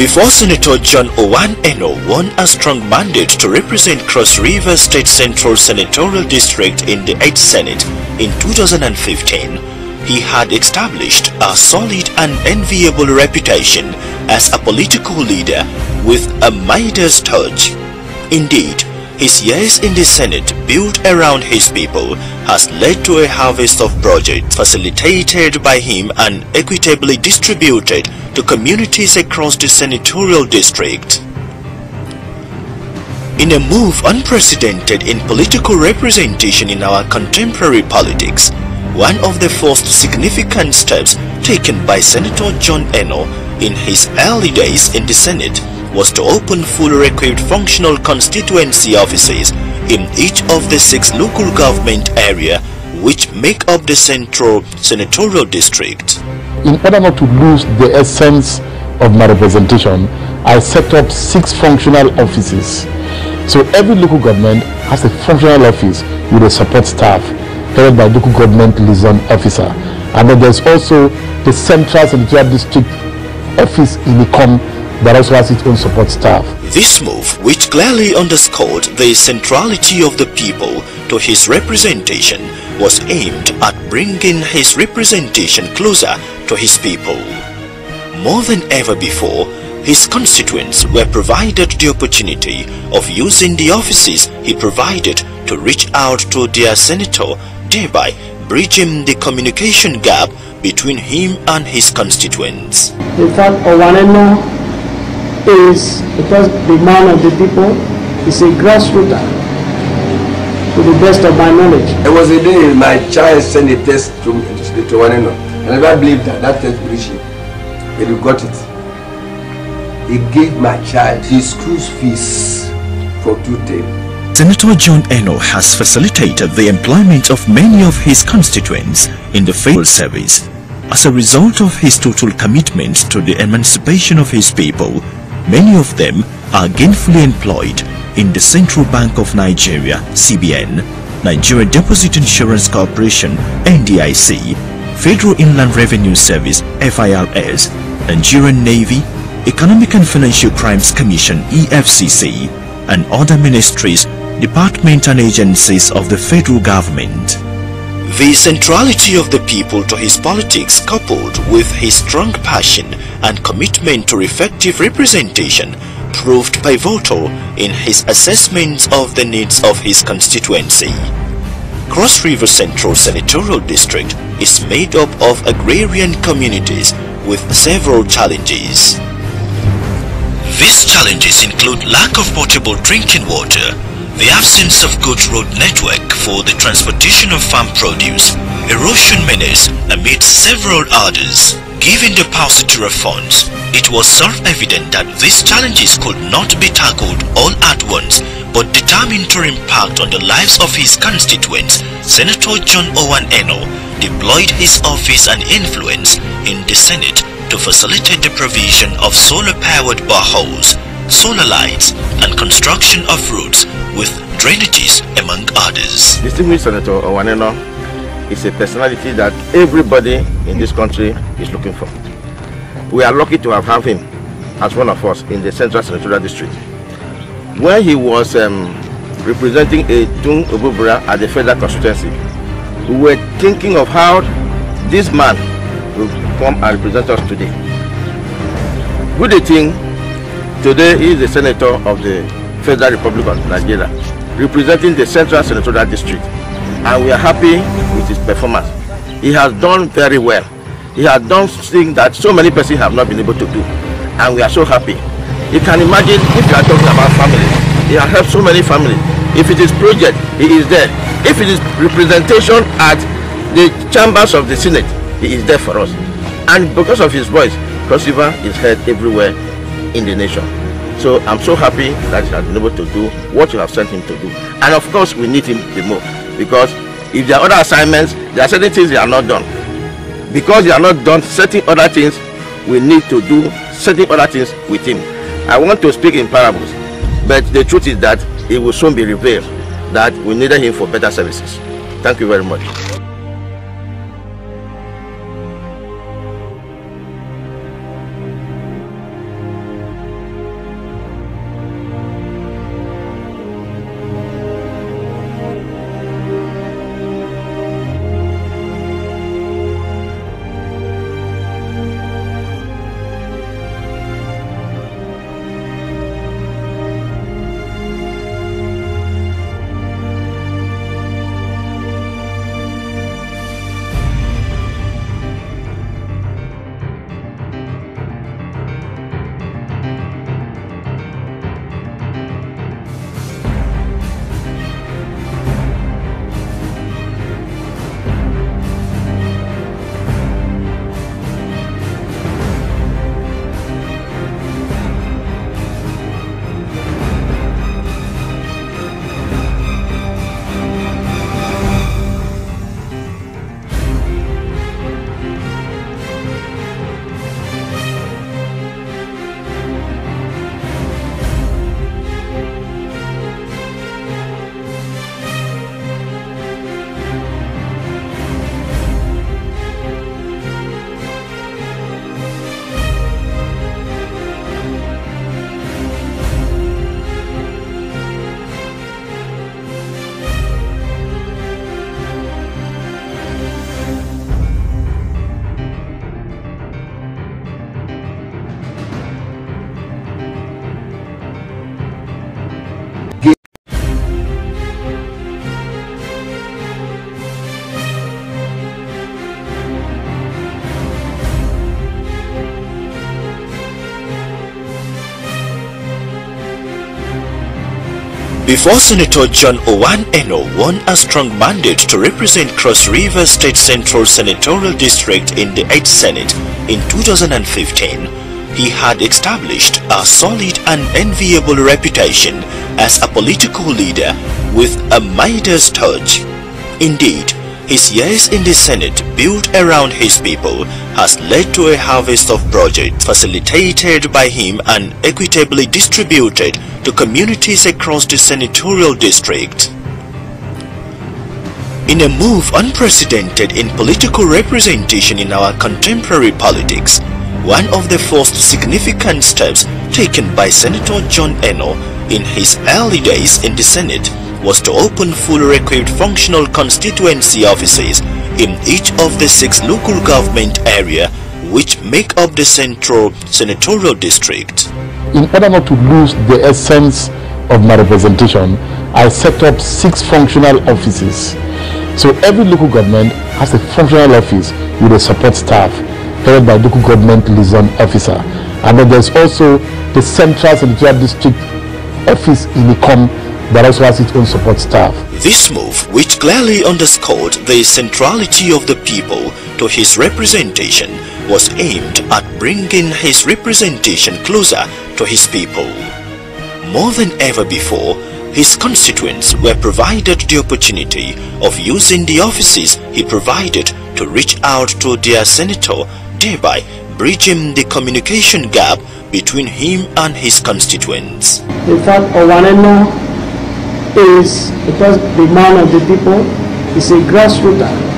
Before Senator John Owan Enoh won a strong mandate to represent Cross River State Central Senatorial District in the 8th Senate in 2015, he had established a solid and enviable reputation as a political leader with a Midas touch. Indeed, his years in the Senate built around his people has led to a harvest of projects facilitated by him and equitably distributed to communities across the senatorial district. In a move unprecedented in political representation in our contemporary politics, one of the first significant steps taken by Senator John Enoh in his early days in the Senate was to open fully equipped functional constituency offices in each of the six local government area which make up the central senatorial district. In order not to lose the essence of my representation, I set up six functional offices. So every local government has a functional office with a support staff headed by local government liaison officer. And then there's also the central senatorial district office in Ikom that also has its own support staff. This move, which clearly underscored the centrality of the people to his representation, was aimed at bringing his representation closer to his people. More than ever before, his constituents were provided the opportunity of using the offices he provided to reach out to their senator, thereby bridging the communication gap between him and his constituents. In fact, Owan Enoh is, because the man of the people, is a grassrooter to the best of my knowledge. It was a day my child sent a test to, me to Owan Enoh. I never believed that that test would reach him. But he got it. He gave my child his school fees for two days. Senator John Enoh has facilitated the employment of many of his constituents in the federal service. As a result of his total commitment to the emancipation of his people, many of them are gainfully employed in the Central Bank of Nigeria, CBN, Nigeria Deposit Insurance Corporation, NDIC, Federal Inland Revenue Service, FIRS, Nigerian Navy, Economic and Financial Crimes Commission, EFCC, and other ministries departments and agencies of the federal government. The centrality of the people to his politics coupled with his strong passion and commitment to effective representation proved pivotal in his assessment of the needs of his constituency. Cross River Central Senatorial District is made up of agrarian communities with several challenges. These challenges include lack of potable drinking water, the absence of good road network for the transportation of farm produce, erosion menace amid several others. Given the paucity of funds, it was self-evident that these challenges could not be tackled all at once, but determined to impact on the lives of his constituents, Senator John Owan Enoh deployed his office and influence in the Senate to facilitate the provision of solar-powered boreholes, solar lights, and construction of roads with drainages, among others. Distinguished Senator Owan Enoh is a personality that everybody in this country is looking for. We are lucky to have, have him as one of us in the Central Senatorial District. When he was um, representing a Tung Obubura at the federal constituency, we were thinking of how this man will come and represent us today. Good thing, today he is the senator of the Federal Republic of Nigeria, representing the Central Senatorial District. And we are happy with his performance. He has done very well. He has done things that so many persons have not been able to do. And we are so happy. You can imagine if you are talking about family, he has helped so many families. If it is project, he is there. If it is representation at the chambers of the Senate, he is there for us. And because of his voice, Cross River is heard everywhere in the nation. So I'm so happy that he has been able to do what you have sent him to do. And of course, we need him the more because if there are other assignments, there are certain things they are not done. Because they are not done certain other things, we need to do certain other things with him. I want to speak in parables, but the truth is that it will soon be revealed that we needed him for better services. Thank you very much. Before Senator John Owan Enoh won a strong mandate to represent Cross River State Central Senatorial District in the 8th Senate in 2015, he had established a solid and enviable reputation as a political leader with a Midas touch. Indeed, his years in the Senate built around his people has led to a harvest of projects facilitated by him and equitably distributed to communities across the senatorial district. In a move unprecedented in political representation in our contemporary politics, one of the first significant steps taken by Senator John Enoh in his early days in the Senate was to open fully equipped functional constituency offices in each of the six local government area which make up the central senatorial district. In order not to lose the essence of my representation, I set up six functional offices. So every local government has a functional office with a support staff headed by local government liaison officer. And then there's also the central senatorial district office in Ikom that also has its own support staff. This move, which clearly underscored the centrality of the people to his representation, was aimed at bringing his representation closer to his people. More than ever before, his constituents were provided the opportunity of using the offices he provided to reach out to their senator, thereby bridging the communication gap between him and his constituents. In fact, Owanena is, because the man of the people, is a grassrooter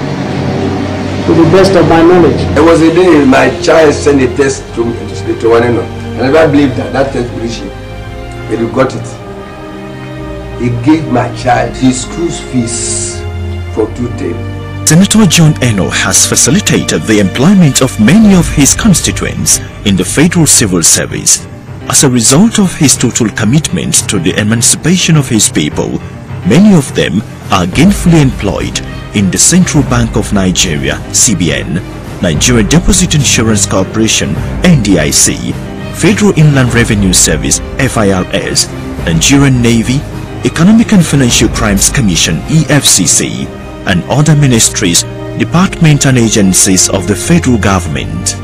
to the best of my knowledge. There was a day my child sent a test to, to Waneno. I never believed that that test would reach him. But he got it. He gave my child his school fees for two days. Senator John Enoh has facilitated the employment of many of his constituents in the federal civil service. As a result of his total commitment to the emancipation of his people, many of them are gainfully employed in the Central Bank of Nigeria, CBN, Nigeria Deposit Insurance Corporation, NDIC, Federal Inland Revenue Service, FIRS, Nigerian Navy, Economic and Financial Crimes Commission, EFCC, and other ministries, departments and agencies of the federal government.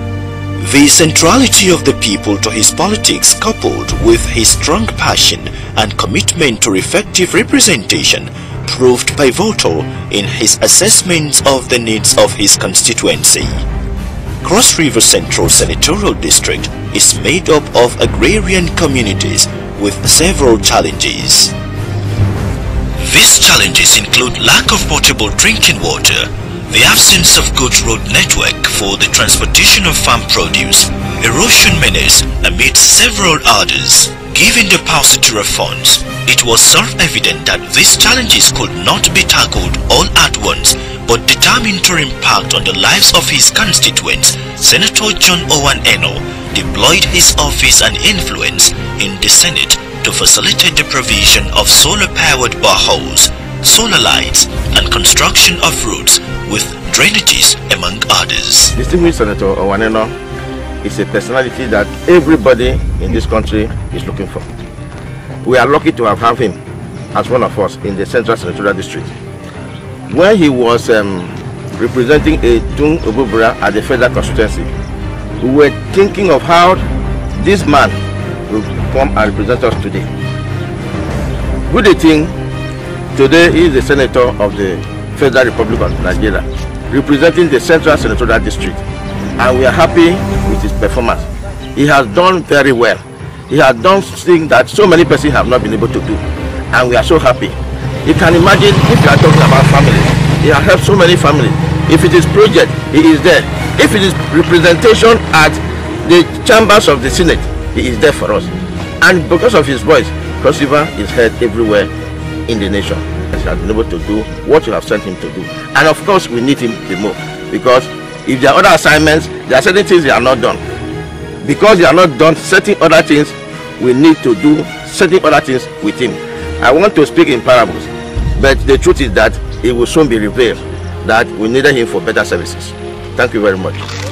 The centrality of the people to his politics coupled with his strong passion and commitment to effective representation proved pivotal in his assessments of the needs of his constituency. Cross River Central Senatorial District is made up of agrarian communities with several challenges. These challenges include lack of potable drinking water, the absence of good road network for the transportation of farm produce, erosion menace amidst several others. Given the paucity of funds, it was self-evident that these challenges could not be tackled all at once but determined to impact on the lives of his constituents, Senator John Owan Enoh deployed his office and influence in the Senate to facilitate the provision of solar-powered boreholes, solar lights, and construction of roads with drainages, among others. Distinguished Senator Owan Enoh is a personality that everybody in this country is looking for. We are lucky to have, have him as one of us in the Central Senatorial District. When he was um, representing a Tung Obubura at the federal constituency, we were thinking of how this man will come and represent us today. Good thing, today he is the senator of the Federal Republic of Nigeria, representing the Central Senatorial District. And we are happy with his performance. He has done very well. He has done things that so many persons have not been able to do. And we are so happy. You can imagine if you are talking about families. He has helped so many families. If it is project, he is there. If it is representation at the chambers of the Senate, he is there for us. And because of his voice, Cross River is heard everywhere in the nation. He has been able to do what you have sent him to do. And of course, we need him the more because if there are other assignments, there are certain things they are not done. Because they are not done certain other things, we need to do certain other things with him. I want to speak in parables, but the truth is that it will soon be revealed that we needed him for better services. Thank you very much.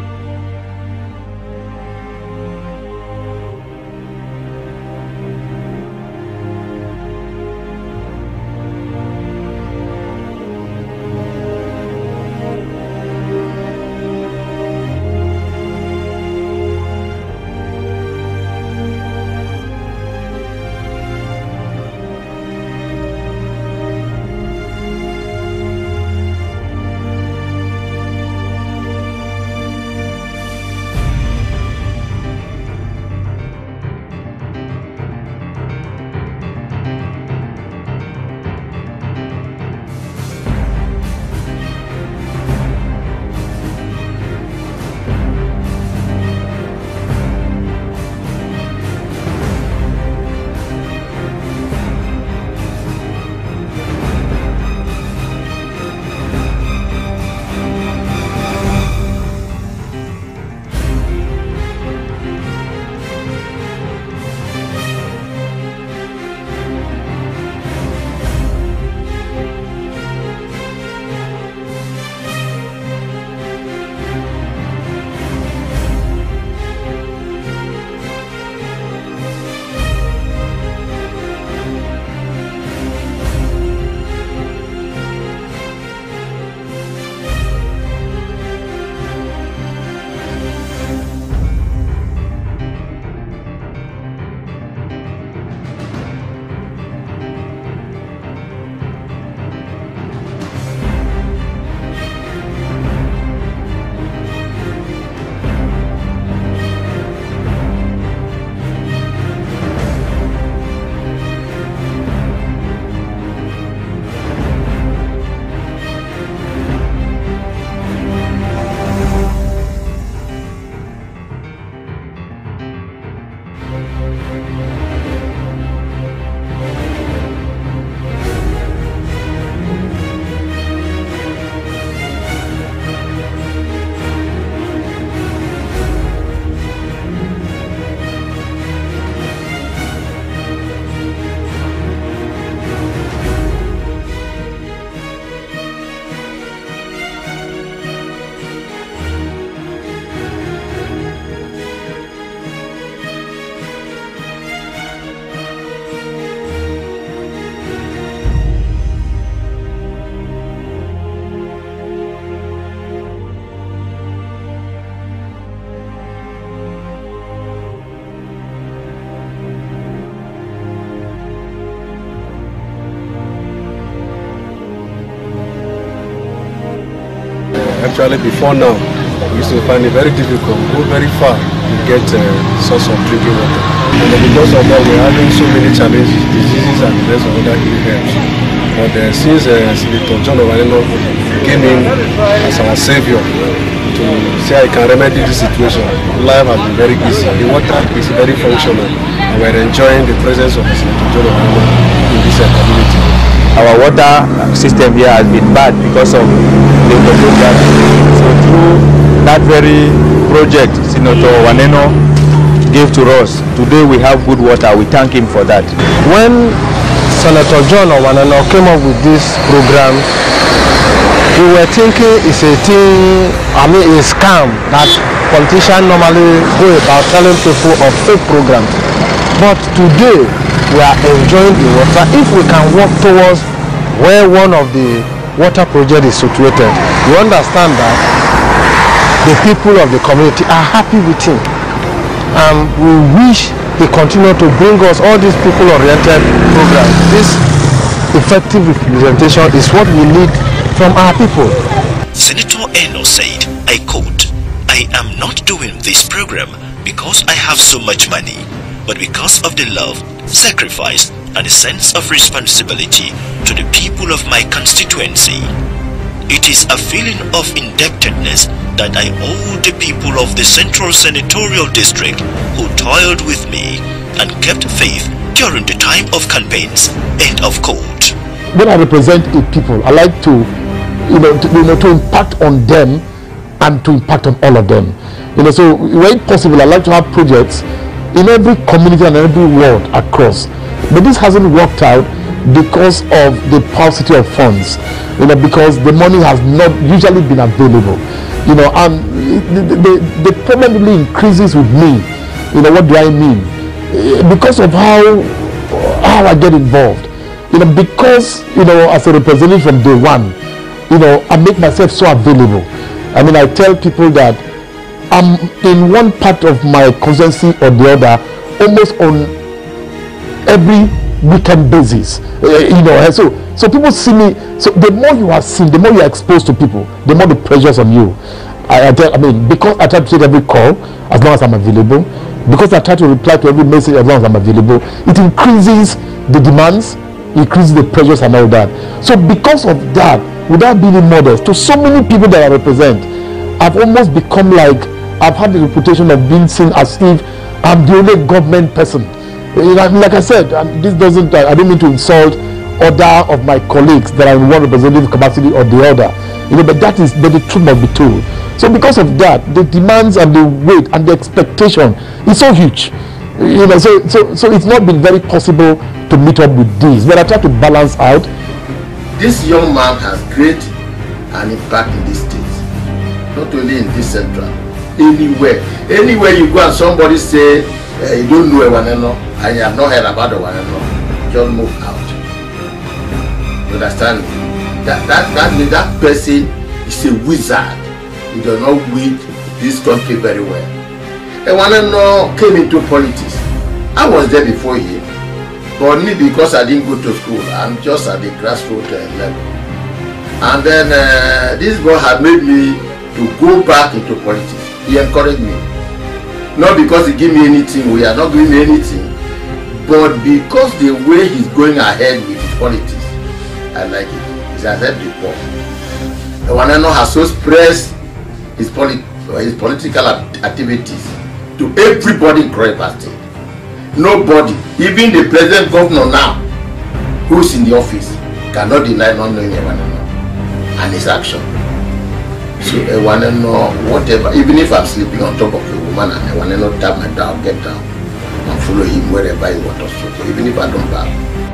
Actually, before now, we used to find it very difficult, to go very far to get a uh, source of drinking water. And because of that, we're having so many challenges, diseases, and the rest of other ills. But uh, since uh, Senator John Owan Enoh came in as our savior to say I can remedy this situation, life has been very easy. The water is very functional, and we're enjoying the presence of John Owan Enoh in this community our water system here has been bad because of the program. So through that very project Senator Waneno gave to us, today we have good water. We thank him for that. When Senator John Waneno came up with this program, we were thinking it's a thing, I mean a scam that politicians normally go about telling people of fake programs. But today, we are enjoying the water. If we can walk towards where one of the water project is situated you understand that the people of the community are happy with him. And we wish he continue to bring us all these people oriented programs. This effective representation is what we need from our people. Senator Enoh said i quote i am not doing this program because i have so much money but because of the love, sacrifice, and a sense of responsibility to the people of my constituency. It is a feeling of indebtedness that I owe the people of the Central Senatorial District who toiled with me and kept faith during the time of campaigns. End of quote. When I represent a people, I like to, you know, to, you know, to impact on them and to impact on all of them. You know, so when possible, I like to have projects in every community and every world across. But this hasn't worked out because of the paucity of funds, you know, because the money has not usually been available, you know, and the, the, the increases with me. You know, what do I mean? Eh, because of how how I get involved, you know, because you know, as a representative from day one, you know, I make myself so available. I mean, I tell people that I'm in one part of my constituency or the other almost on every weekend basis. Uh, you know, so so people see me. So the more you are seen, the more you are exposed to people, the more the pressures on you. I, I, tell, I mean, because I try to take every call as long as I'm available, because I try to reply to every message as long as I'm available, it increases the demands, increases the pressures and all that. So because of that, without being modest, to so many people that I represent, I've almost become like I've had the reputation of being seen as if I'm the only government person. Like I said, um, this doesn't, uh, I don't mean to insult other of my colleagues that are in one representative capacity or the other. You know, but that is, but the truth must be told. So because of that, the demands and the weight and the expectation is so huge. You know, so, so, so it's not been very possible to meet up with these. But I try to balance out. This young man has great an impact in this state, not only in this central, anywhere. Anywhere you go and somebody say uh, you don't know Ewaneno and you have not heard about Ewaneno just move out. You understand? That that that means that person is a wizard. He does not weed this country very well. Ewaneno came into politics. I was there before him. But me because I didn't go to school I'm just at the grassroots uh, level. And then uh, this boy had made me to go back into politics he encouraged me. Not because he give me anything we are not giving me anything but because the way he's going ahead with his politics i like it. He's ahead the poor Ewaneno has so expressed his, polit his political activities to everybody in Croix State. Nobody even the present governor now who's in the office cannot deny not knowing Ewaneno and his action So I want to know whatever, even if I'm sleeping on top of a woman and I want to know tap my down, get down and follow him wherever he wants to. So even if I don't back.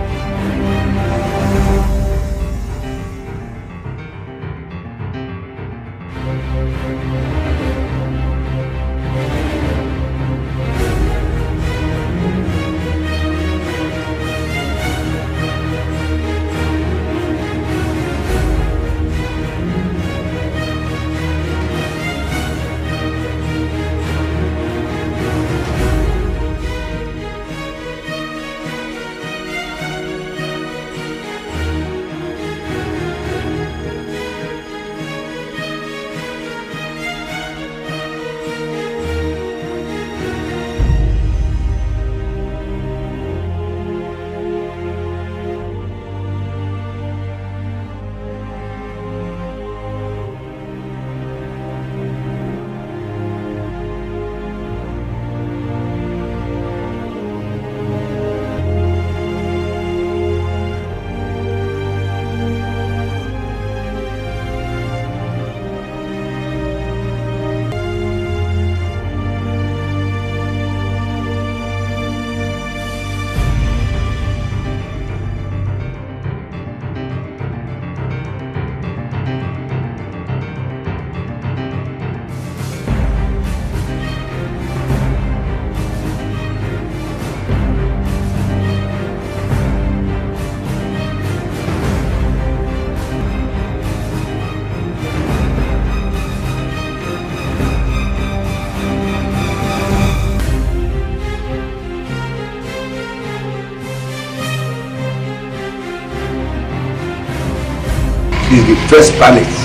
First palace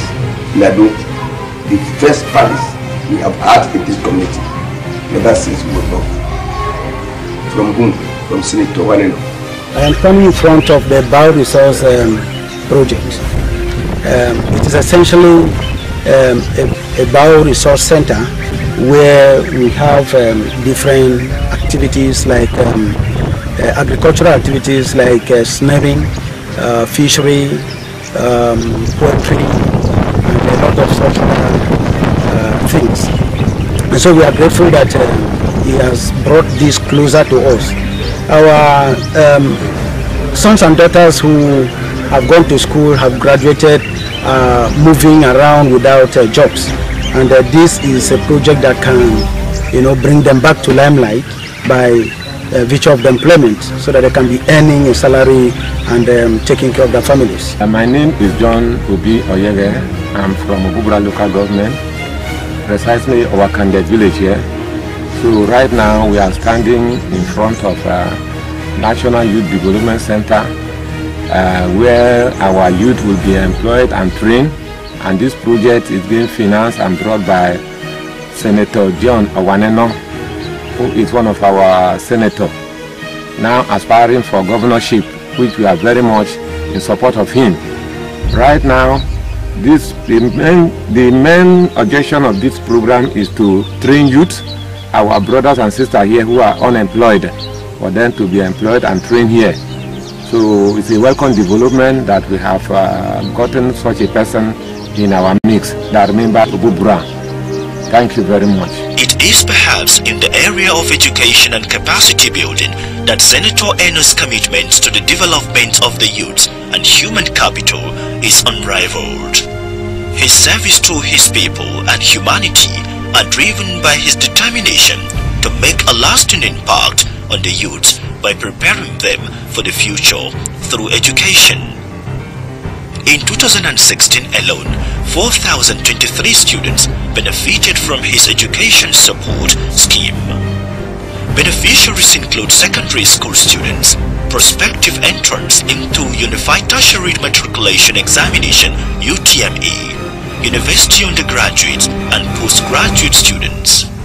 in Ado, the first palace we have had in this community ever since we were born. From whom? From Senator Waneno. I am coming in front of the bioresource um, project. Um, it is essentially um, a, a bioresource center where we have um, different activities like um, uh, agricultural activities like uh, snaring, uh, fishery, um, poultry, and a lot of such uh, things. And so we are grateful that uh, he has brought this closer to us. Our um, sons and daughters who have gone to school, have graduated, uh, moving around without uh, jobs. And uh, this is a project that can, you know, bring them back to limelight by uh, virtue of employment so that they can be earning a salary and um, taking care of their families. Uh, my name is John Obi Oyege. I'm from Obubra local government, precisely our Kande village here. So right now we are standing in front of uh, National Youth Development Center uh, where our youth will be employed and trained. And this project is being financed and brought by Senator John Owan Enoh, who is one of our senator, now aspiring for governorship, which we are very much in support of him. Right now, this the main, the main objection of this program is to train youth, our brothers and sisters here who are unemployed, for them to be employed and trained here. So it's a welcome development that we have uh, gotten such a person in our mix that remember Ububra. Thank you very much. It is in the area of education and capacity building that Senator Enoh's commitment to the development of the youth and human capital is unrivaled. His service to his people and humanity are driven by his determination to make a lasting impact on the youth by preparing them for the future through education. In 2016 alone, 4,023 students benefited from his education support scheme. Beneficiaries include secondary school students, prospective entrants into Unified Tertiary Matriculation Examination UTME, university undergraduates and postgraduate students.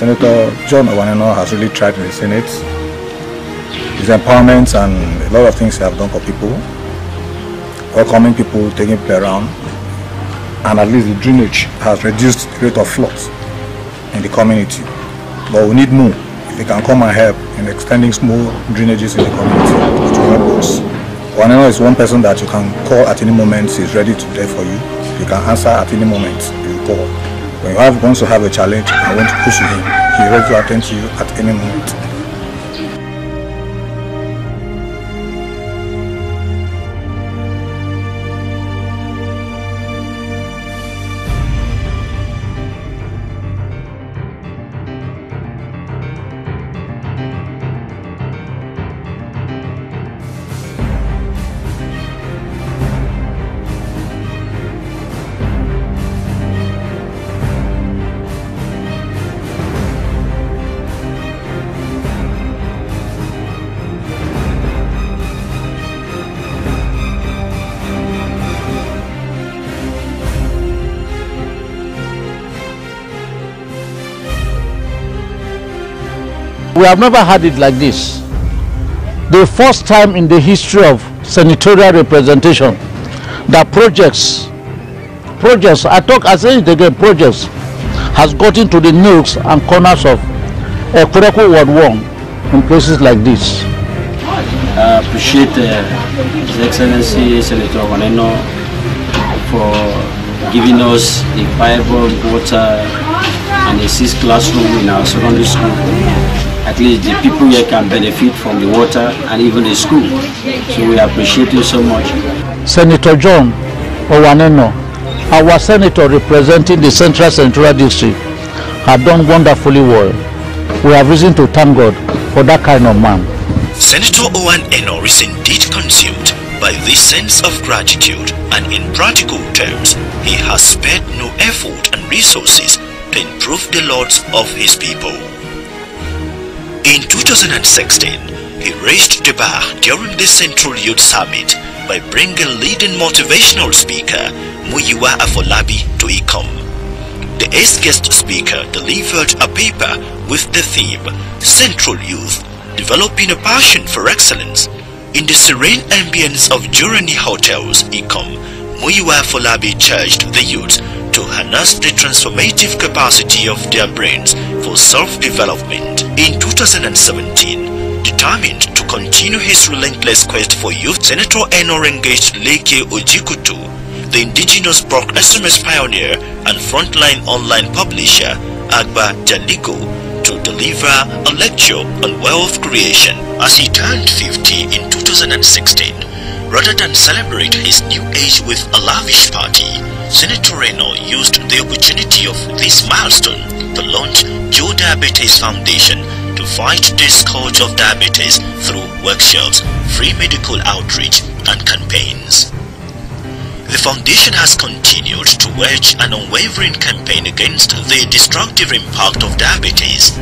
Senator John Owan Enoh has really tried in the Senate. His empowerment and a lot of things he have done for people, welcoming people, taking people around. and at least the drainage has reduced the rate of floods in the community. But we need more. If they can come and help in extending small drainages in the community, it will help us. Waneno is one person that you can call at any moment. He's ready to there for you. You can answer at any moment. You call. When you have wants to have a challenge and want to push him, he's ready to attend to you at any moment. We have never had it like this. The first time in the history of senatorial representation that projects, projects, I talk, I say it again, projects has gotten to the nooks and corners of Ekureku Ward 1 in places like this. I appreciate uh, His Excellency Senator Waneno for giving us a viable water and a six classroom in our secondary school. At least the people here can benefit from the water and even the school. So we appreciate you so much. Senator John Owan Enoh, our senator representing the Central Central District, had done wonderfully well. We have reason to thank God for that kind of man. Senator Owan Enoh is indeed consumed by this sense of gratitude and in practical terms, he has spared no effort and resources to improve the lots of his people. In 2016, he raised the bar during the Central Youth Summit by bringing leading motivational speaker Muyiwa Afolabi to Ikom. The eighth guest speaker delivered a paper with the theme Central Youth Developing a Passion for Excellence in the serene ambience of Jurani Hotels, Ikom. Muyiwa Afolabi charged the youth to harness the transformative capacity of their brains for self-development. In 2017, determined to continue his relentless quest for youth, Senator Enoh engaged Leke Ojikutu, the indigenous bulk SMS pioneer and frontline online publisher Agba Jalingo to deliver a lecture on wealth creation as he turned 50 in 2016. Rather than celebrate his new age with a lavish party, Senator Reno used the opportunity of this milestone to launch Joe Diabetes Foundation to fight the scourge of diabetes through workshops, free medical outreach, and campaigns. The foundation has continued to wage an unwavering campaign against the destructive impact of diabetes.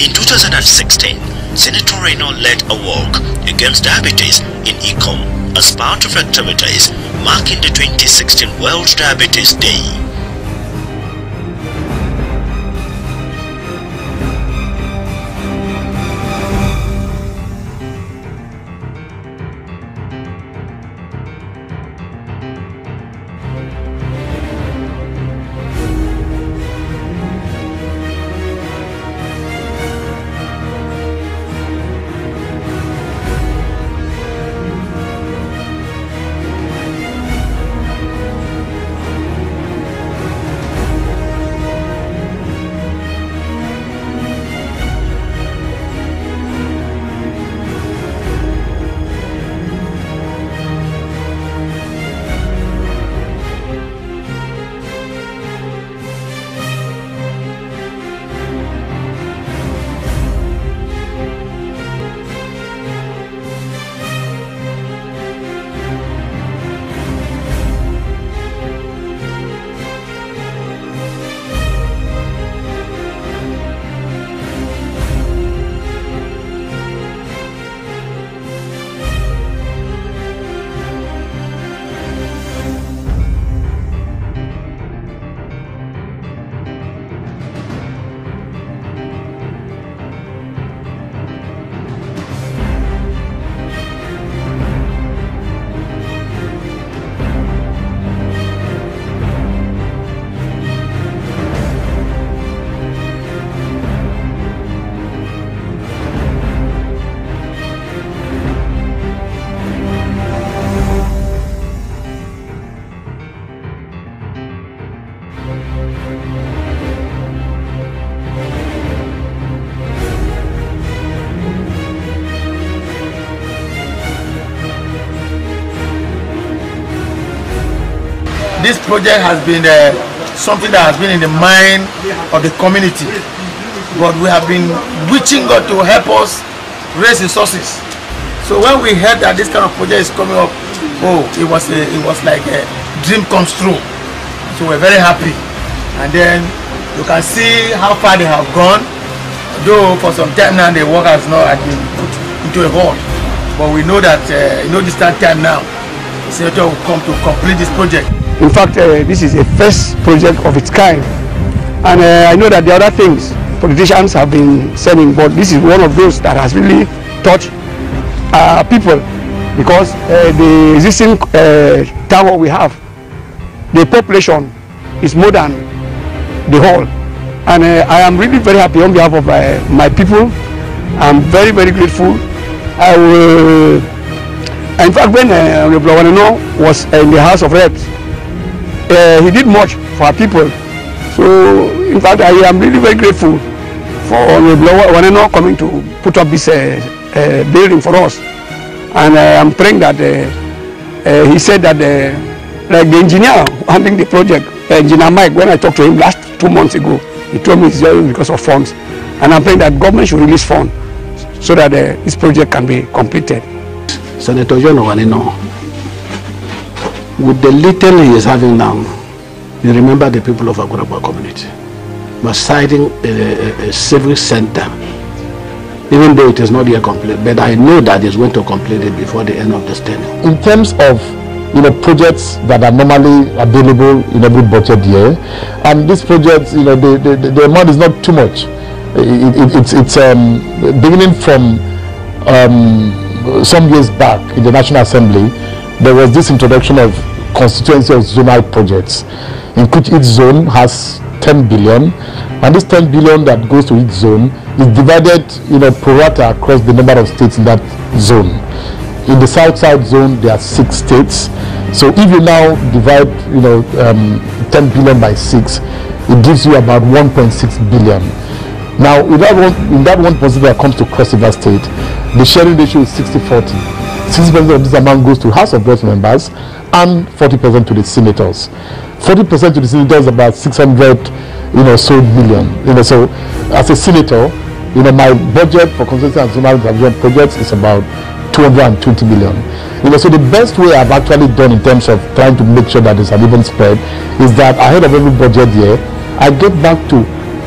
In 2016, Senator Reno led a walk against diabetes in Ikom as part of activities marking the 2016 World Diabetes Day. Project has been uh, something that has been in the mind of the community. But we have been reaching God to help us raise resources. So when we heard that this kind of project is coming up oh it was a, it was like a dream comes true. So we're very happy. And then you can see how far they have gone. Though for some time now the work has not been put into a hold but we know that uh, in no distant time now the senator will come to complete this project In fact, uh, this is a first project of its kind. And uh, I know that the other things politicians have been saying, but this is one of those that has really touched uh, people because uh, the existing uh, tower we have, the population is more than the whole. And uh, I am really very happy on behalf of my people. I'm very, very grateful. I will, in fact, when uh, Honorable Owan Enoh was in the House of Reps, uh, he did much for our people. So, in fact, I am really very grateful for Honorable Owan Enoh coming to put up this uh, uh, building for us. And I'm praying that uh, uh, he said that uh, like the engineer handling the project, uh, Engineer Mike, when I talked to him last two months ago, he told me it's just because of funds. And I'm praying that government should release funds so that this project can be completed. Senator John Owan Enoh, with the little he is having now, you remember the people of Aguraba community. But citing a, a, a center, even though it is not yet complete, but I know that it's going to complete it before the end of this tenure. in terms of you know projects that are normally available in every budget year and these projects, you know the, the, the- the amount is not too much it, it, it's it's um, beginning from um, some years back in the national assembly there was this introduction of constituency of zonal projects in which each zone has 10 billion. And this 10 billion that goes to each zone is divided you know pro rata across the number of states in that zone. In the south south zone there are six states. So if you now divide you know um, 10 billion by 6 it gives you about 1.6 billion. Now in that one in that one percent that comes to cross river state the sharing ratio is 60 40 60 percent of this amount goes to house of reps members and 40 percent to the senators. 40 percent to the senators is about 600 you know so million. You know so as a senator you know my budget for consulting and zonal intervention projects is about 220 million. You know so the best way i've actually done in terms of trying to make sure that there's an even spread is that ahead of every budget year i get back to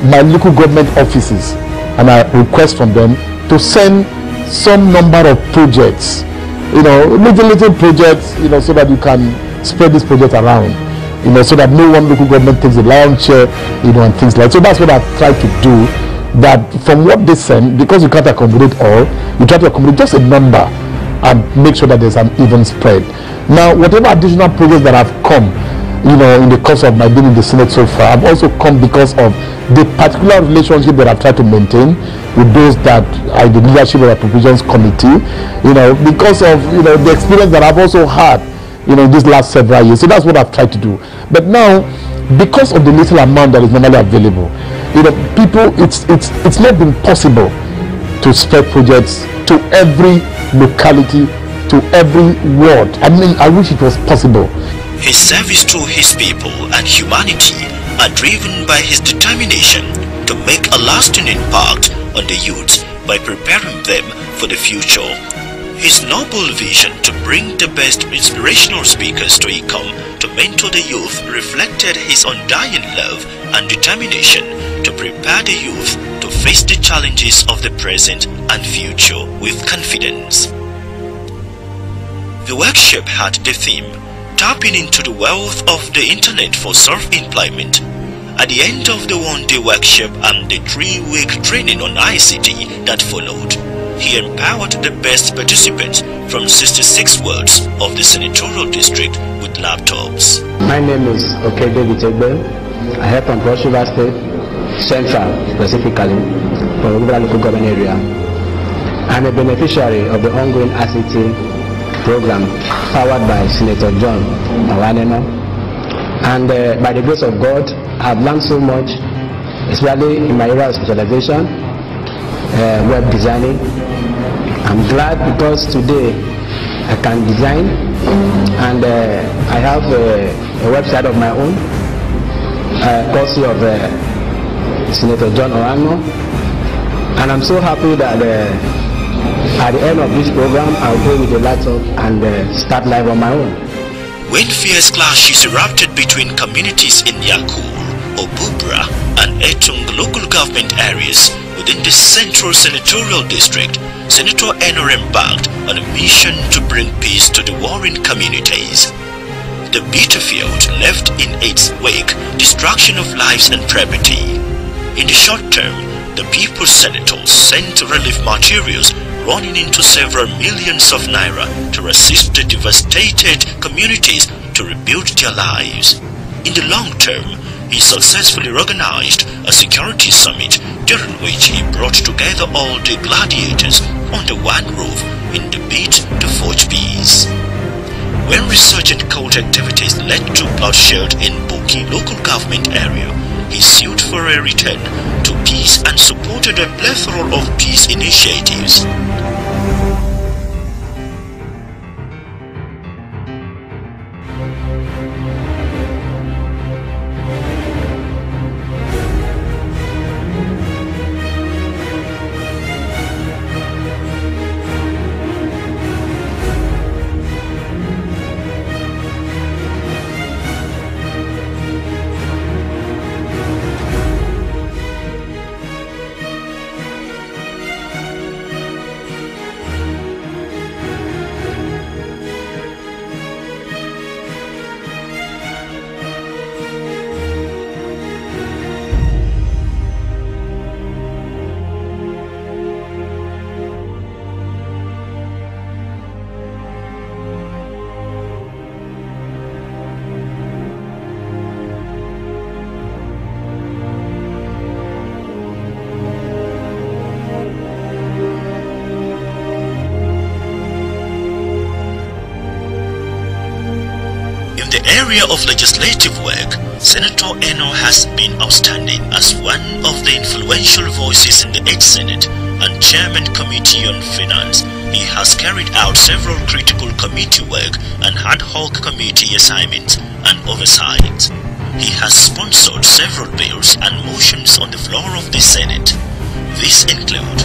my local government offices and i request from them to send some number of projects you know little little projects you know so that you can spread this project around you know so that no one local government takes a lion's share you know and things like that. so that's what i've tried to do that from what they send because you can't accommodate all you try to accommodate just a number and make sure that there's an even spread now whatever additional projects that have come you know in the course of my being in the senate so far I've also come because of the particular relationship that i've tried to maintain with those that are the leadership of the appropriations committee you know because of you know the experience that i've also had you know in these last several years. So that's what i've tried to do. But now because of the little amount that is normally available you know people it's it's it's not been possible to spread projects to every locality to every ward. I mean i wish it was possible His service to his people and humanity are driven by his determination to make a lasting impact on the youth by preparing them for the future. His noble vision to bring the best inspirational speakers to Ikom to mentor the youth reflected his undying love and determination to prepare the youth to face the challenges of the present and future with confidence. The workshop had the theme tapping into the wealth of the internet for self-employment. At the end of the one-day workshop and the three-week training on ICT that followed, he empowered the best participants from 66 wards of the senatorial district with laptops. My name is Oke David Egbe. I help from Cross River State, Central specifically, for Rural Local Government area. I'm a beneficiary of the ongoing ICT program powered by Senator John Owan Enoh. And uh, by the grace of God, I've learned so much, especially in my area of specialization, uh, web designing. I'm glad because today I can design and uh, I have a, a, website of my own, uh, courtesy of uh, Senator John Orano. And I'm so happy that uh, at the end of this program, I'll go with the laptop and uh, start live on my own. When fierce clashes erupted between communities in Yakurr, Obubra and Etung local government areas within the Central Senatorial District, Senator Enoh embarked on a mission to bring peace to the warring communities. The battlefield left in its wake destruction of lives and property. In the short term, the People's Senators sent relief materials running into several millions of naira to assist the devastated communities to rebuild their lives. In the long term, he successfully organized a security summit during which he brought together all the gladiators under one roof in the bid to forge peace. When resurgent cult activities led to bloodshed in Boki local government area, he sued for a return to peace and supported a plethora of peace initiatives. Area of legislative work, Senator Enoh has been outstanding as one of the influential voices in the 8th Senate and Chairman Committee on Finance. He has carried out several critical committee work and ad hoc committee assignments and oversight. He has sponsored several bills and motions on the floor of the Senate. These include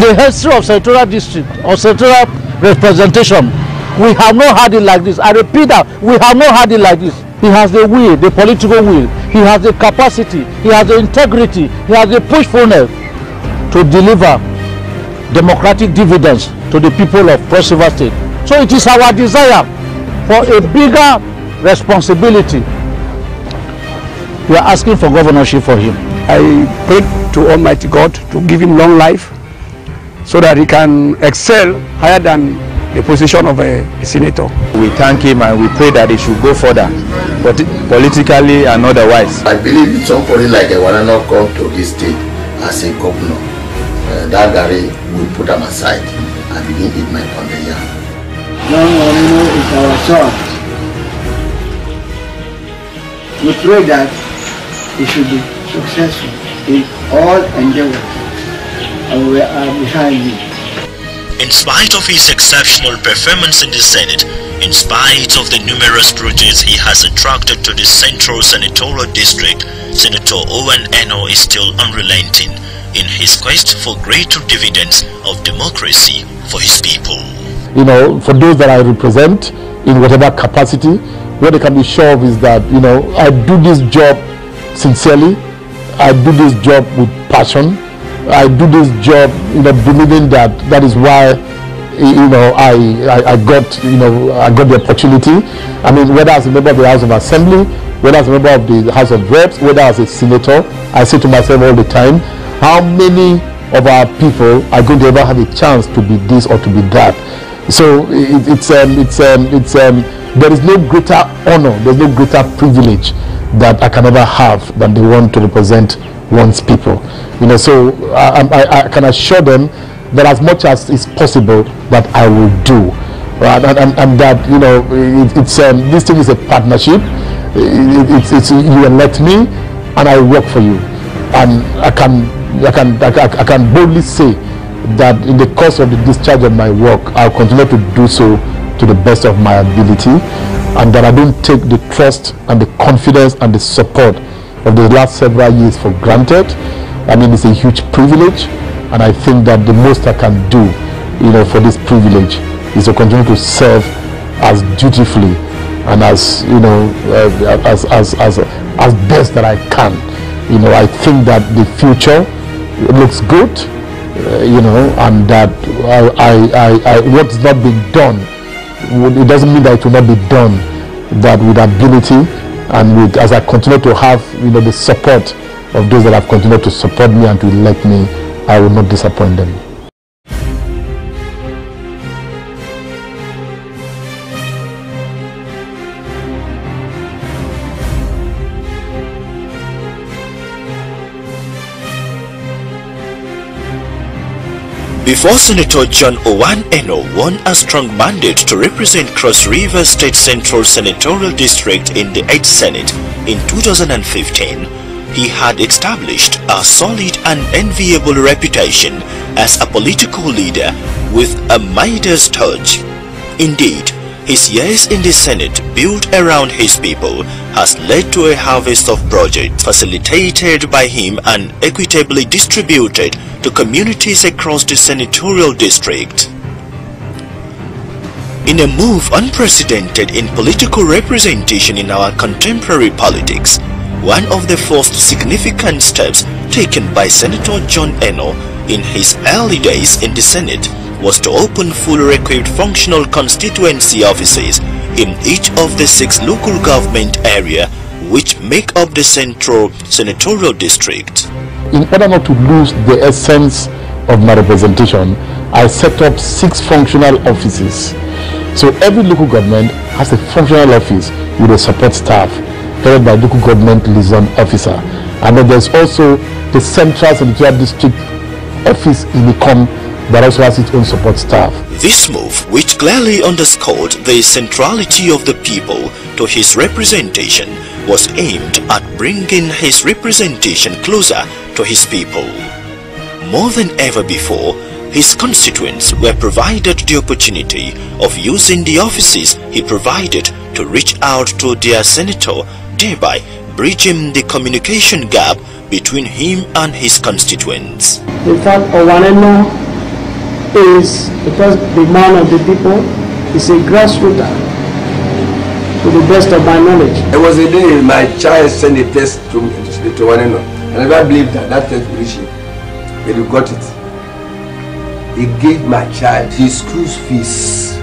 in the history of Senatorial District or Senatorial representation, we have not had it like this. I repeat that, we have not had it like this. He has the will, the political will. He has the capacity. He has the integrity. He has the pushfulness to deliver democratic dividends to the people of Cross River State. So it is our desire for a bigger responsibility. We are asking for governorship for him. I pray to Almighty God to give him long life so that he can excel higher than the position of a, a, senator. We thank him and we pray that he should go further, but politically and otherwise. I believe if somebody like Ewanano come to this state as a governor, uh, that Gary will put him aside and begin eat my pounded yam. Young Orino is our son. We pray that he should be successful in all endeavors Uh, behind you. In spite of his exceptional performance in the Senate, in spite of the numerous projects he has attracted to the Central Senatorial District, Senator Owan Enoh is still unrelenting in his quest for greater dividends of democracy for his people. You know, for those that I represent in whatever capacity, what they can be sure of is that you know I do this job sincerely. I do this job with passion. I do this job, you know, believing that that is why you know I, I, I got you know I got the opportunity. I mean, whether as a member of the House of Assembly, whether as a member of the House of Reps, whether as a senator, I say to myself all the time, how many of our people are going to ever have a chance to be this or to be that? So it, it's um, it's um, it's um, there is no greater honor, there's no greater privilege that I can ever have than the one to represent one's people. You know, so I, I, I can assure them that as much as is possible that I will do. Right? And, and, and that, you know, it, it's um, this thing is a partnership. It, it's, it's you elect me and I work for you. And I can, I can, I, I can boldly say that in the course of the discharge of my work, I'll continue to do so to the best of my ability and that I don't take the trust and the confidence and the support of the last several years for granted. I mean, it's a huge privilege and I think that the most I can do, you know, for this privilege is to continue to serve as dutifully and as, you know, uh, as, as, as, as best that I can. You know, I think that the future looks good, uh, you know, and that I, I, I, I, what's not being done it doesn't mean that it will not be done that with ability and with as I continue to have you know the support of those that have continued to support me and to elect me I will not disappoint them. Before Senator John Owan Enoh won a strong mandate to represent Cross River State Central Senatorial District in the 8th Senate in 2015, he had established a solid and enviable reputation as a political leader with a Midas touch. Indeed, his years in the Senate built around his people has led to a harvest of projects facilitated by him and equitably distributed to communities across the senatorial district. In a move unprecedented in political representation in our contemporary politics, one of the first significant steps taken by Senator John Enoh in his early days in the Senate was to open fully equipped functional constituency offices in each of the six local government area which make up the central senatorial district. In order not to lose the essence of my representation, I set up six functional offices. So every local government has a functional office with a support staff headed by local government liaison officer. And then there's also the central senatorial district office in Ikom that also has its own support staff. This move, which clearly underscored the centrality of the people to his representation, was aimed at bringing his representation closer to his people. More than ever before, his constituents were provided the opportunity of using the offices he provided to reach out to their senator, thereby bridging the communication gap between him and his constituents. In fact, Owan Enoh is, because the man of the people, is a grassroots to the best of my knowledge. It was a day my child sent a test to, to Owan Enoh. I never believed that that test him. But he got it. He gave my child his school fees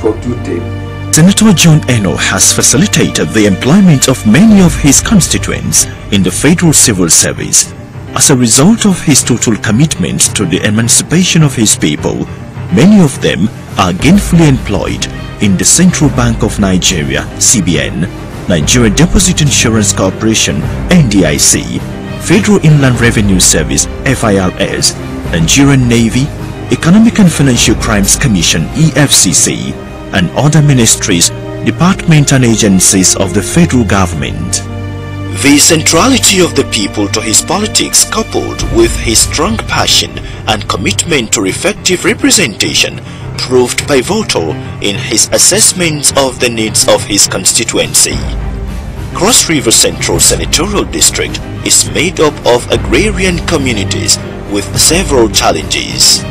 for two terms. Senator John Enoh has facilitated the employment of many of his constituents in the federal civil service. As a result of his total commitment to the emancipation of his people, many of them are gainfully employed in the Central Bank of Nigeria, CBN, Nigeria Deposit Insurance Corporation, NDIC, Federal Inland Revenue Service, FIRS, Nigerian Navy, Economic and Financial Crimes Commission, EFCC, and other ministries, departments and agencies of the federal government. The centrality of the people to his politics coupled with his strong passion and commitment to effective representation proved pivotal in his assessments of the needs of his constituency. Cross River Central Senatorial District is made up of agrarian communities with several challenges.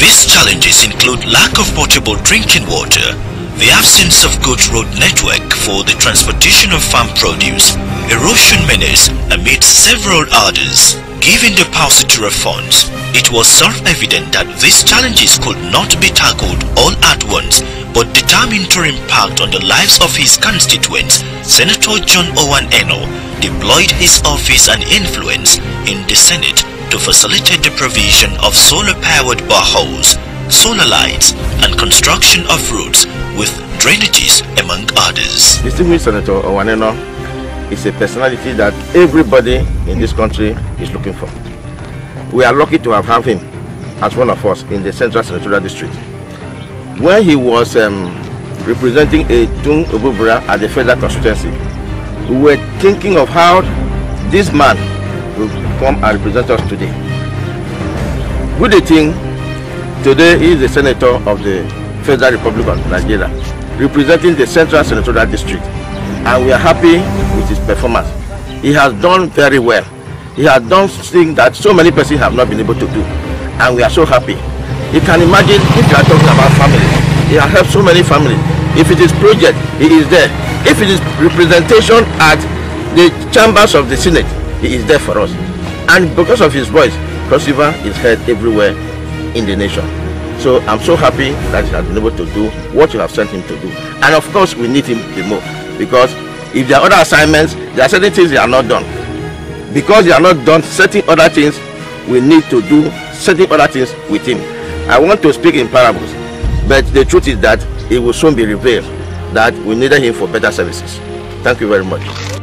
These challenges include lack of potable drinking water, the absence of good road network for the transportation of farm produce, erosion menace amid several others. Given the paucity of funds, it was self-evident that these challenges could not be tackled all at once but determined to impact on the lives of his constituents, Senator John Owan Enoh deployed his office and influence in the Senate to facilitate the provision of solar-powered boreholes, solar lights, and construction of roads with drainages, among others. Distinguished Senator Owan Enoh is a personality that everybody in this country is looking for. We are lucky to have, have him as one of us in the Central Senatorial District. When he was um, representing a Tung Obubra at the federal constituency, we were thinking of how this man will come and represent us today. Good thing, today he is the senator of the Federal Republic of Nigeria, representing the Central Senatorial District. And we are happy with his performance. He has done very well. He has done things that so many persons have not been able to do. And we are so happy. You can imagine if you are talking about family. He has helped so many families. If it is project, he is there. If it is representation at the chambers of the Senate, he is there for us. And because of his voice, Cross River is heard everywhere in the nation. So I'm so happy that he has been able to do what you have sent him to do. And of course, we need him the more because if there are other assignments, there are certain things that are not done. Because they are not done, certain other things, we need to do certain other things with him. I want to speak in parables, but the truth is that it will soon be revealed that we needed him for better services. Thank you very much.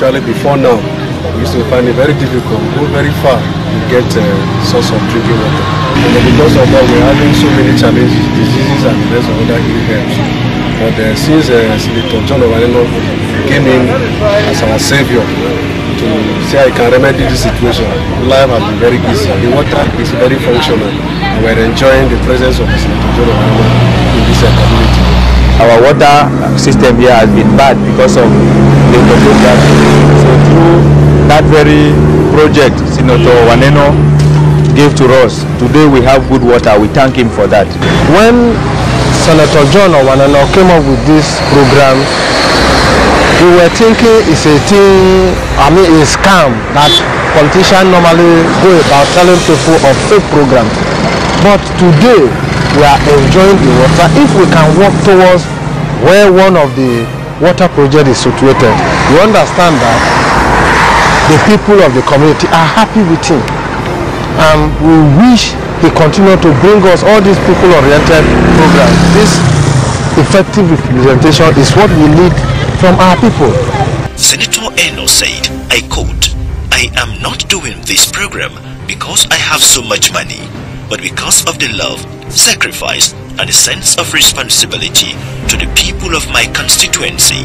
Actually, before now, we used to find it very difficult, to go very far to get a source of drinking water. And because of that, we're having so many challenges, diseases, and the rest of other health. But uh, since uh, Senator John came in as our savior to say I can remedy this situation, life has been very easy. The water is very functional and we're enjoying the presence of John Owan Enoh in this uh, community. Our water system here has been bad because of So through that very project Senator Waneno gave to us, today we have good water. We thank him for that. When Senator John Owanano came up with this program, we were thinking it's a thing, I mean a scam that politicians normally go about telling people of fake program. But today we are enjoying the water. If we can work towards where one of the water project is situated, we understand that the people of the community are happy with him. And we wish he continue to bring us all these people-oriented programs. This effective representation is what we need from our people. Senator Enoh said, I quote, I am not doing this program because I have so much money, but because of the love, sacrifice, and a sense of responsibility to the people of my constituency.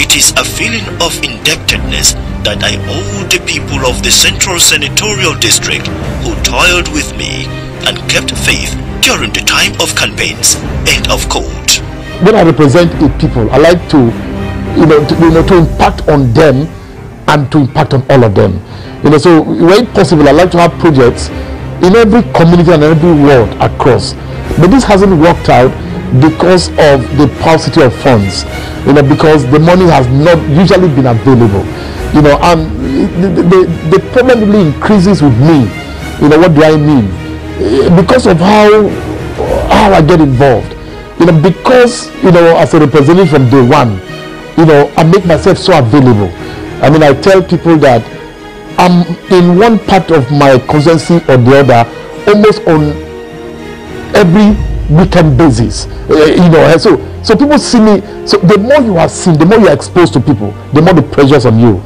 It is a feeling of indebtedness that I owe the people of the Central Senatorial District who toiled with me and kept faith during the time of campaigns. End of quote. When I represent a people, I like to, you know, to, you know, to impact on them and to impact on all of them. You know, so where possible, I like to have projects in every community and every world across. But this hasn't worked out because of the paucity of funds you know because the money has not usually been available you know. And the, the, the problem really increases with me you know what do i mean? Because of how how i get involved you know because you know as a representative from day one you know i make myself so available. I mean i tell people that i'm in one part of my constituency or the other almost on every weekend basis. Uh, you know so so people see me so the more you are seen the more you are exposed to people the more the pressures on you.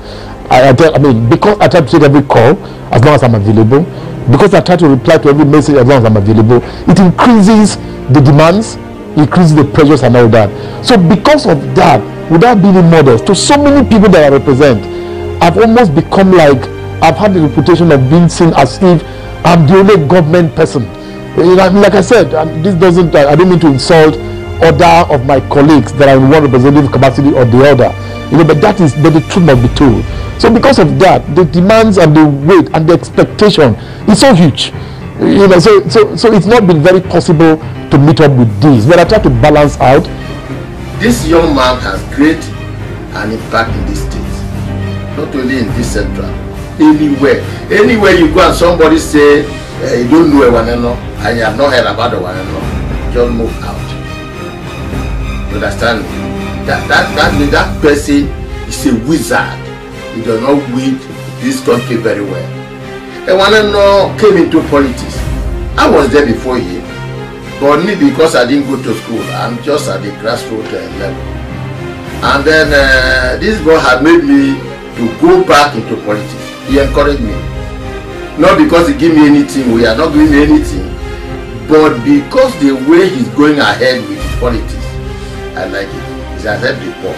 I, I, tell, I mean because I try to take every call as long as I'm available because I try to reply to every message as long as I'm available it increases the demands increases the pressures and all that. So because of that without being modest to so many people that I represent I've almost become like I've had the reputation of being seen as if I'm the only government person like I said, this doesn't, I don't mean to insult other of my colleagues that are in one representative capacity or the other. You know, but that is, but the truth must be told. So because of that, the demands and the weight and the expectation is so huge. You know, so, so, so it's not been very possible to meet up with these. But I try to balance out. This young man has created an impact in this state. Not only in this central, anywhere. Anywhere you go and somebody say, uh, you don't know Ewaneno and you have not heard about Ewaneno, just move out. You understand? That that that that person is a wizard. He does not weed this country very well. Ewaneno came into politics. I was there before him, but me because I didn't go to school. I'm just at the grassroots level. And then uh, this boy had made me to go back into politics. He encouraged me not because he give me anything we are not giving me anything but because the way he's going ahead with politics i like it. He's the poor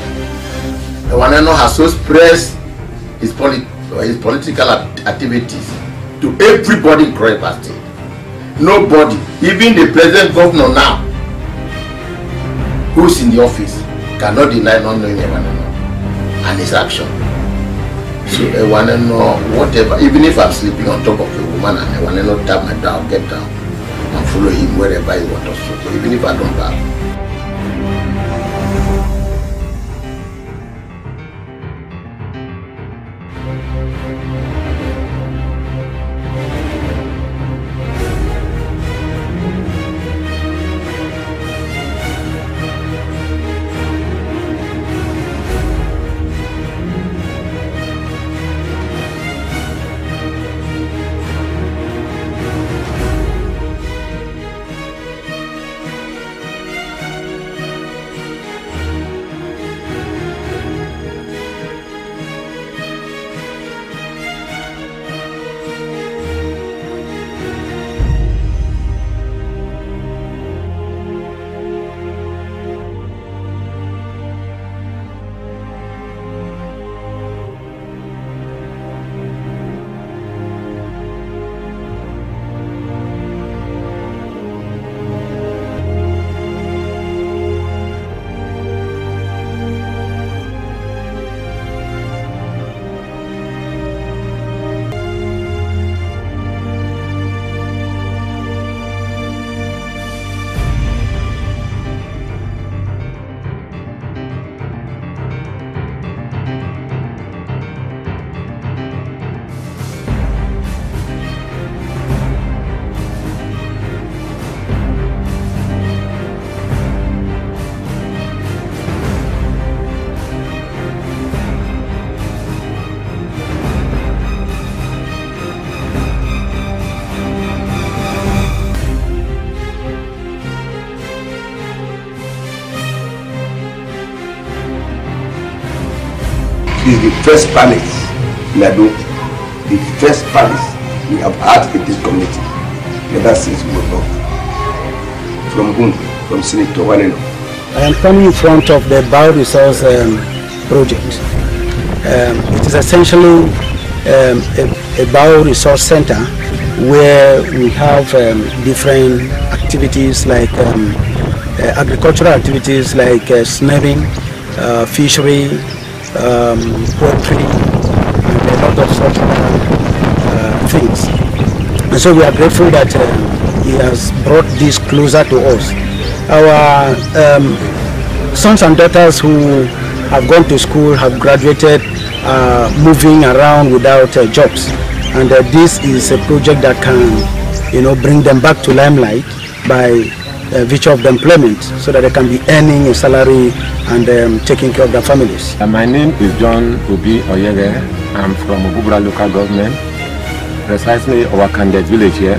Ewaneno has so expressed his, polit his political activities to everybody in Croix State nobody even the present governor now who's in the office cannot deny not knowing Ewaneno and his action. So Ewaneno whatever even if i'm sleeping on top of a woman and Ewaneno tap my down get down follow him wherever he wants us to go even if i don't back. The first palace in Ado, the first palace we have had in this community ever since we were born. From whom? From Senator Owan Enoh. I am coming in front of the Bioresource um, project. Um, it is essentially um, a, a bioresource center where we have um, different activities like um, uh, agricultural activities like uh, snapping, uh, fishery, um, poultry, and a lot of such uh, things. And so we are grateful that uh, he has brought this closer to us. Our um, sons and daughters who have gone to school, have graduated, uh, moving around without uh, jobs. And uh, this is a project that can, you know, bring them back to limelight by uh, virtue of the employment so that they can be earning a salary and um, taking care of their families. Uh, my name is John Obi Oyege. I'm from Obubra local government, precisely our village here.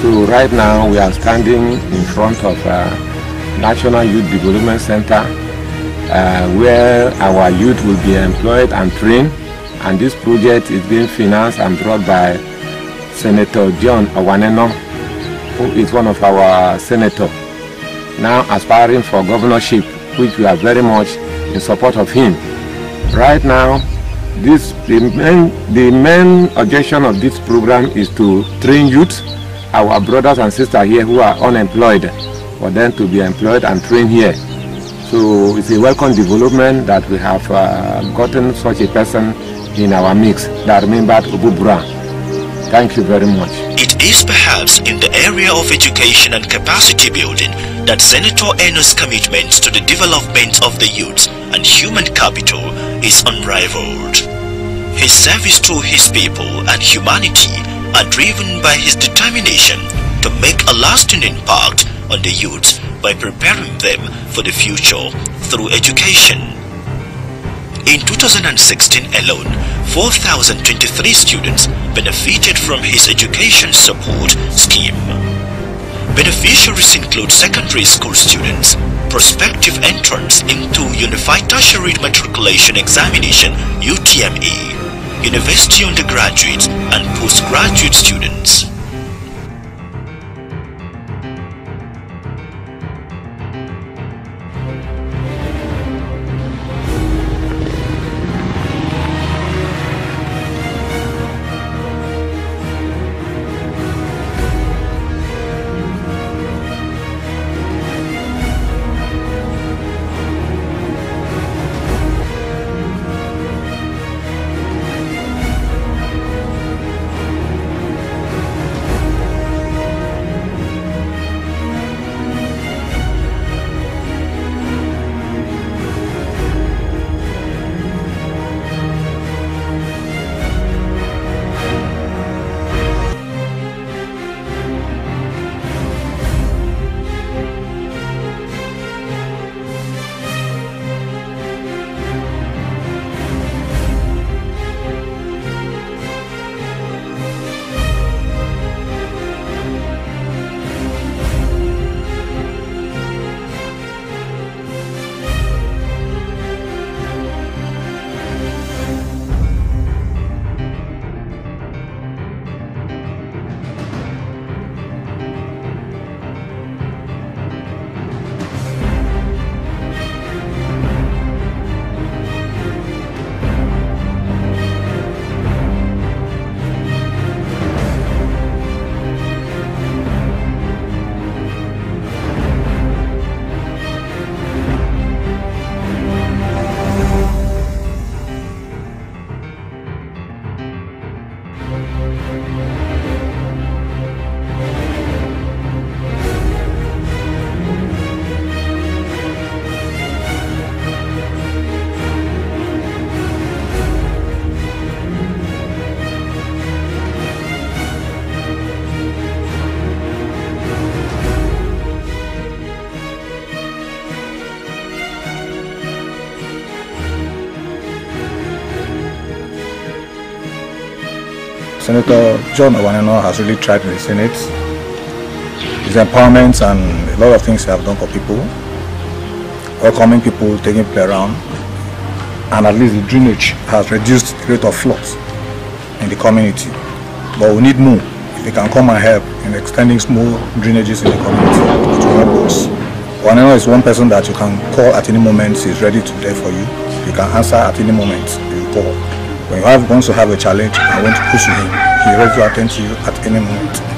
So right now we are standing in front of uh, National Youth Development Center uh, where our youth will be employed and trained and this project is being financed and brought by Senator John Owan Enoh who is one of our senators now aspiring for governorship which we are very much in support of him. Right now this the main, the main objection of this program is to train youth our brothers and sisters here who are unemployed for them to be employed and trained here. So it's a welcome development that we have uh, gotten such a person in our mix that remembered Obubra. Thank you very much. It is perhaps in the area of education and capacity building that Senator Enoh's commitment to the development of the youth and human capital is unrivaled. His service to his people and humanity are driven by his determination to make a lasting impact on the youth by preparing them for the future through education. In 2016 alone, 4,023 students benefited from his education support scheme. Beneficiaries include secondary school students, prospective entrants into Unified Tertiary Matriculation Examination UTME, university undergraduates and postgraduate students. Senator John Owan Enoh has really tried in the Senate. His empowerment and a lot of things he have done for people, welcoming people, taking people around. and at least the drainage has reduced the rate of floods in the community. But we need more. If they can come and help in extending small drainages in the community, it will help us. Owan Enoh is one person that you can call at any moment. He's ready to there for you. You can answer at any moment. You call. When you have want to have a challenge and want to push him, he's ready to attend to you at any moment.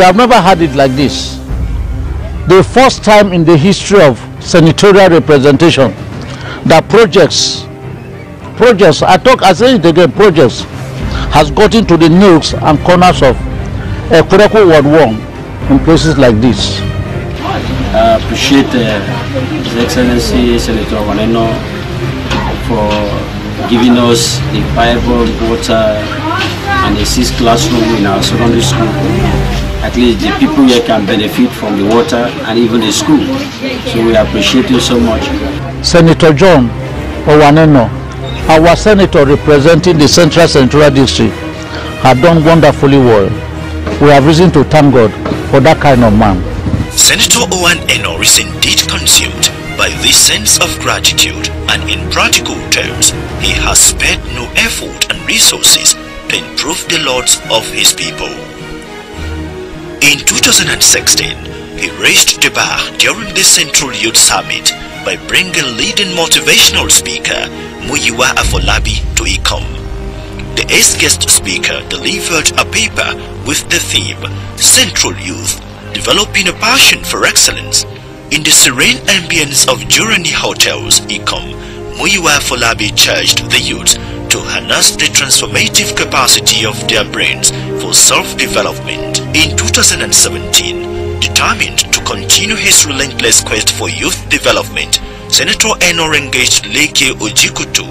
We have never had it like this. The first time in the history of senatorial representation that projects, projects, I talk, I say it again, projects has gotten to the nooks and corners of a critical Ward 1 in places like this. I appreciate uh, His Excellency Senator Owan Enoh for giving us a viable water and a six classroom in our secondary school. At least the people here can benefit from the water and even the school. So we appreciate you so much. Senator John Owan Enoh, our senator representing the Central Central District, had done wonderfully well. We have reason to thank God for that kind of man. Senator Owan Enoh is indeed consumed by this sense of gratitude and in practical terms, he has spared no effort and resources to improve the lots of his people. In 2016, he raised the bar during the Central Youth Summit by bringing leading motivational speaker Muyiwa Afolabi to Ikom. The eighth guest speaker delivered a paper with the theme Central Youth Developing a Passion for Excellence. In the serene ambience of Jurani Hotels, Ikom, Muyiwa Afolabi charged the youth to harness the transformative capacity of their brains for self-development. In 2017, determined to continue his relentless quest for youth development, Senator Enoh engaged Leke Ojikutu,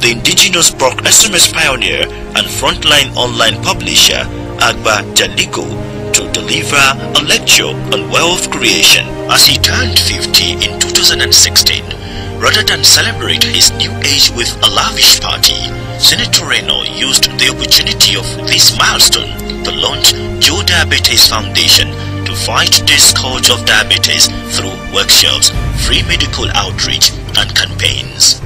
the indigenous bulk SMS pioneer and frontline online publisher Agba Jalingo to deliver a lecture on wealth creation as he turned 50 in 2016. Rather than celebrate his new age with a lavish party, Senator Enoh used the opportunity of this milestone to launch Joe Diabetes Foundation to fight the scourge of diabetes through workshops, free medical outreach, and campaigns.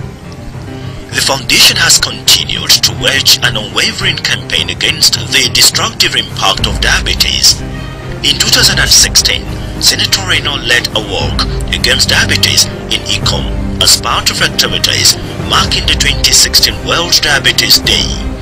The foundation has continued to wage an unwavering campaign against the destructive impact of diabetes. In 2016, Senator Enoh led a walk against diabetes in Ikom as part of activities marking the 2016 World Diabetes Day.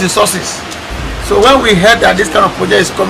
Raise resources. So when we heard that this kind of project is coming,